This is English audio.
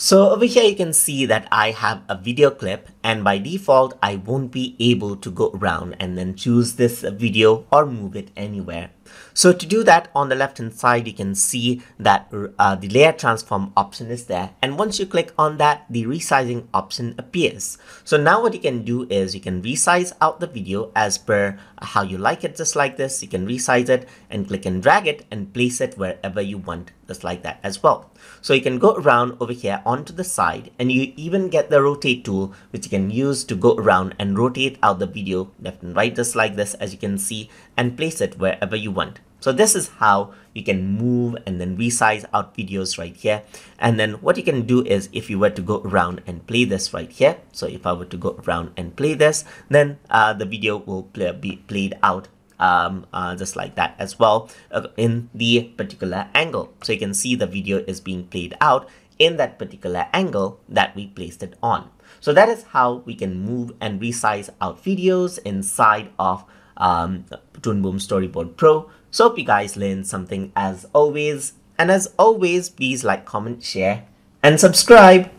So over here you can see that I have a video clip and by default I won't be able to go around and then choose this video or move it anywhere. So to do that on the left hand side you can see that uh, the layer transform option is there and once you click on that the resizing option appears. So now what you can do is you can resize out the video as per how you like it just like this. You can resize it and click and drag it and place it wherever you want just like that as well. So you can go around over here onto the side and you even get the rotate tool which you can use to go around and rotate out the video left and right just like this as you can see and place it wherever you want. So this is how you can move and then resize out videos right here. And then what you can do is if you were to go around and play this right here. So if I were to go around and play this, then uh, the video will play, be played out um, uh, just like that as well uh, in the particular angle. So you can see the video is being played out in that particular angle that we placed it on. So that is how we can move and resize out videos inside of um, Toon Boom Storyboard Pro. So hope you guys learned something as always. And as always, please like, comment, share, and subscribe.